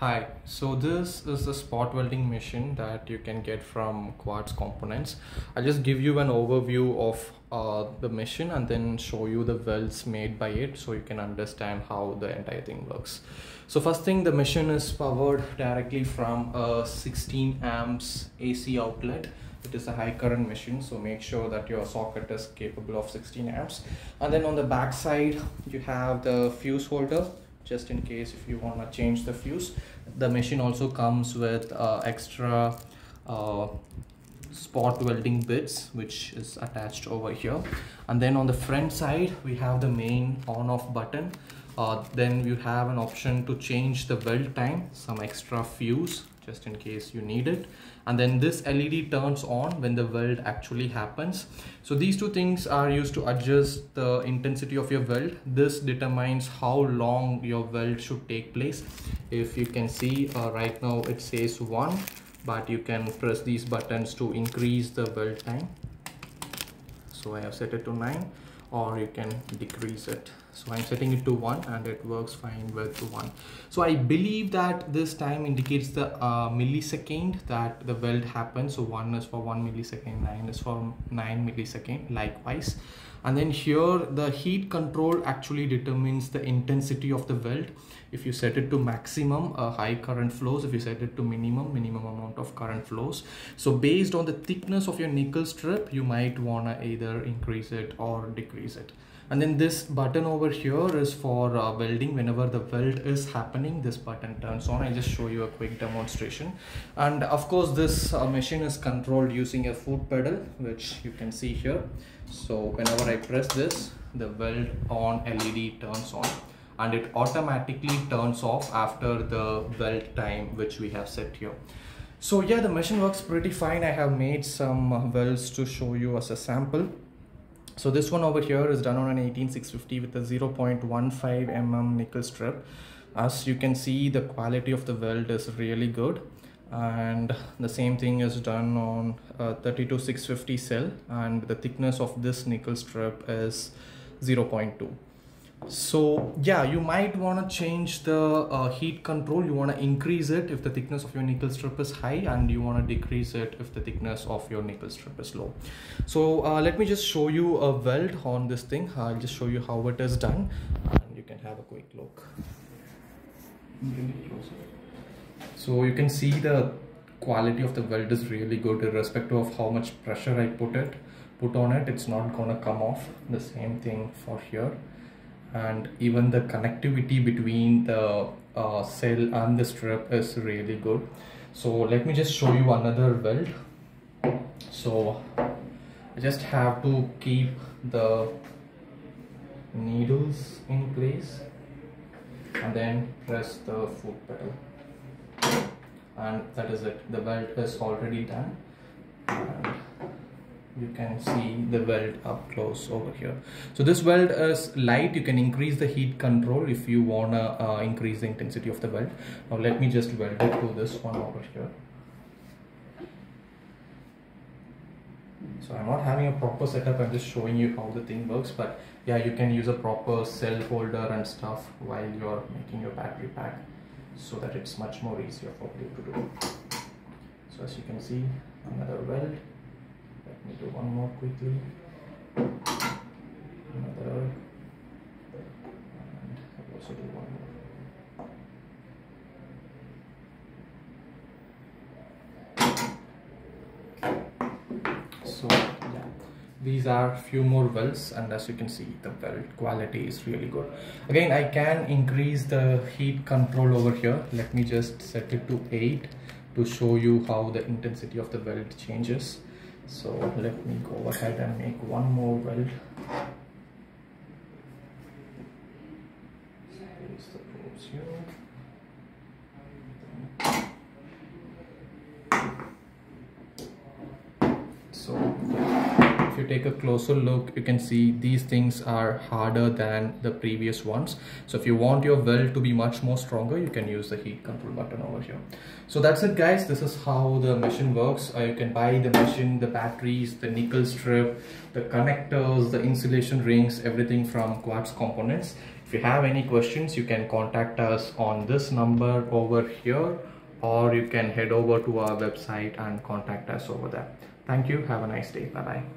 Hi, so this is the spot welding machine that you can get from Quartz Components. I'll just give you an overview of uh, the machine and then show you the welds made by it so you can understand how the entire thing works. So first thing, the machine is powered directly from a 16 amps AC outlet. It is a high current machine, so make sure that your socket is capable of 16 amps. And then on the back side, you have the fuse holder just in case if you want to change the fuse. The machine also comes with uh, extra uh, spot welding bits which is attached over here. And then on the front side we have the main on off button. Uh, then you have an option to change the weld time some extra fuse just in case you need it. And then this LED turns on when the weld actually happens. So these two things are used to adjust the intensity of your weld. This determines how long your weld should take place. If you can see uh, right now it says one but you can press these buttons to increase the weld time. So I have set it to 9 or you can decrease it. So i'm setting it to one and it works fine with one. So i believe that this time indicates the uh, millisecond that the weld happens. So one is for one millisecond nine is for nine millisecond. Likewise and then here the heat control actually determines the intensity of the weld if you set it to maximum uh, high current flows. If you set it to minimum minimum amount of current flows. So based on the thickness of your nickel strip you might want to either increase it or decrease it and then this button over here is for uh, welding whenever the weld is happening. This button turns on. I just show you a quick demonstration. And of course this uh, machine is controlled using a foot pedal which you can see here. So whenever i press this the weld on led turns on. And it automatically turns off after the weld time which we have set here. So yeah the machine works pretty fine. I have made some welds to show you as a sample so this one over here is done on an 18650 with a 0.15 mm nickel strip. As you can see the quality of the weld is really good. And the same thing is done on a 32650 cell. And the thickness of this nickel strip is 0.2 so yeah you might want to change the uh, heat control. You want to increase it if the thickness of your nickel strip is high and you want to decrease it if the thickness of your nickel strip is low. So uh, let me just show you a weld on this thing. I'll just show you how it is done and you can have a quick look. So you can see the quality of the weld is really good irrespective of how much pressure i put it put on it. It's not gonna come off. The same thing for here and even the connectivity between the uh, cell and the strip is really good. So let me just show you another weld. So I just have to keep the needles in place and then press the foot pedal. And that is it. The weld is already done you can see the weld up close over here. So this weld is light. You can increase the heat control if you want to uh, increase the intensity of the weld. Now let me just weld it to this one over here. So i'm not having a proper setup. I'm just showing you how the thing works. But yeah you can use a proper cell holder and stuff while you're making your battery pack so that it's much more easier for you to do. So as you can see another weld one more quickly. Another. And also do one more. So yeah. These are few more welds and as you can see the weld quality is really good. Again I can increase the heat control over here. Let me just set it to 8 to show you how the intensity of the weld changes so let me go ahead and make one more weld. The probes here so if you take a closer look you can see these things are harder than the previous ones. So if you want your weld to be much more stronger you can use the heat control button over here. So that's it guys. This is how the machine works. Uh, you can buy the machine the batteries the nickel strip the connectors the insulation rings everything from quartz components. If you have any questions you can contact us on this number over here or you can head over to our website and contact us over there. Thank you. Have a nice day. Bye bye